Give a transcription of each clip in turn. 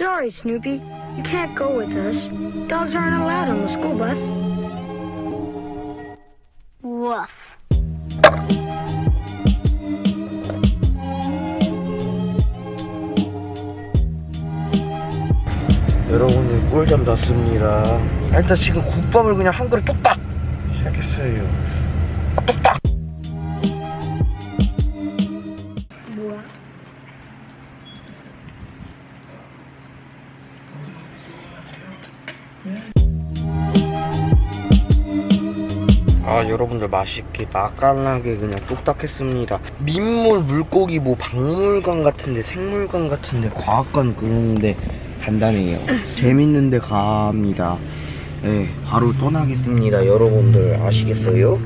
Sorry, Snoopy. You can't go with us. Dogs aren't allowed on the school bus. Woof. 여러분들 꿀잠 잤습니다. 일단 지금 국밥을 그냥 한 그릇 뚝딱 하겠어요. 뚝딱. 아 여러분들 맛있게 맛깔나게 그냥 뚝딱 했습니다. 민물 물고기 뭐 박물관 같은데 생물관 같은데 과학관 그런데 간단해요. 재밌는데 갑니다. 네, 바로 떠나겠습니다. 여러분들 아시겠어요?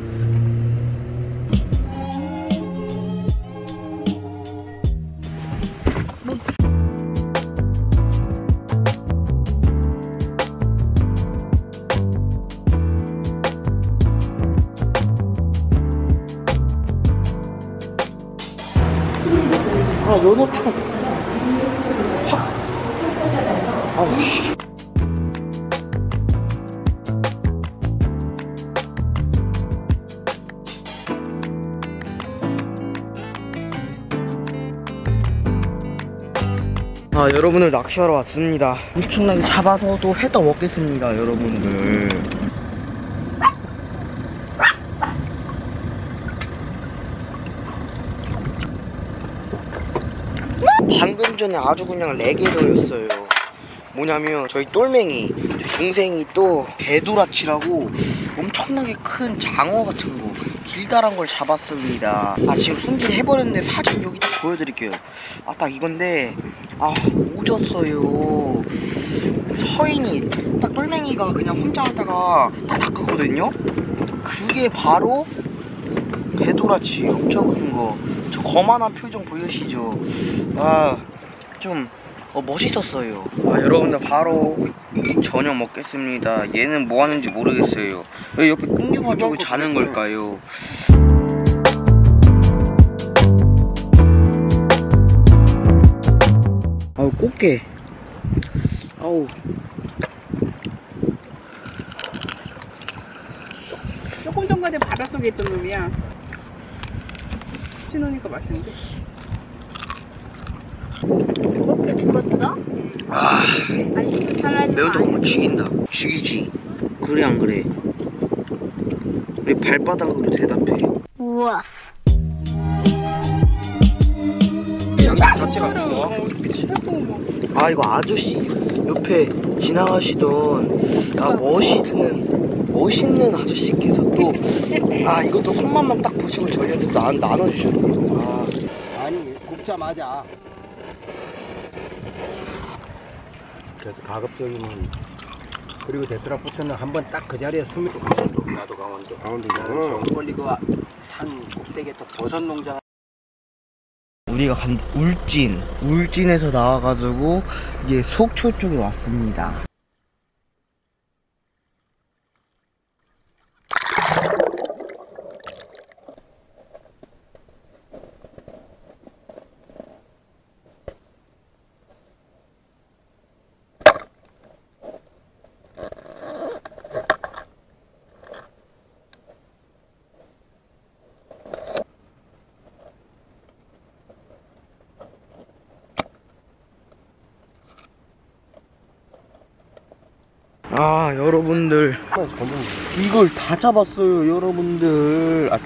아 연어총 확. 아우 씨. 아 여러분들 낚시하러 왔습니다. 엄청나게 잡아서 도 해다 먹겠습니다 여러분들 방금 전에 아주 그냥 레게더였어요. 뭐냐면 저희 똘맹이 동생이 또 배도라치라고 엄청나게 큰 장어 같은 거 길다란 걸 잡았습니다. 아 지금 손질 해버렸는데 사진 여기 딱 보여드릴게요. 아 딱 이건데 아 오졌어요. 서인이 딱 똘맹이가 그냥 혼자 하다가 딱 낚았거든요. 그게 바로 배도라치 엄청 큰 거. 저 거만한 표정 보이시죠? 아, 좀 어, 멋있었어요. 아, 여러분들 바로 저녁 먹겠습니다. 얘는 뭐 하는지 모르겠어요. 왜 옆에 낑겨가지고 자는 걸까요? 아우, 꽃게. 아우, 조금 전까지 바닷속에 있던 놈이야. 신으니까 맛있는데. 무겁게 죽었어? 아, 아니, 차라리 매운탕 먹으면 죽인다. 죽이지. 그래, 안 그래? 왜 발바닥으로 대답해? 우와. 아 이거 아저씨 옆에 지나가시던 아 멋있는 멋있는 아저씨께서 또 아 이것도 손맛만 딱 보시고 저희한테 나, 나눠주셨네요 아 아니 굽자마자 그래서 가급적이면 그리고 데트라포트는 한번 딱 그 자리에 스미 나도 강원도. 강원도 멀리 그산 꼭대기에 또 버섯 농장. 우리가 간 울진 울진에서 나와가지고 이게 속초 쪽에 왔습니다 아 여러분들. 이걸 다 잡았어요 여러분들. 아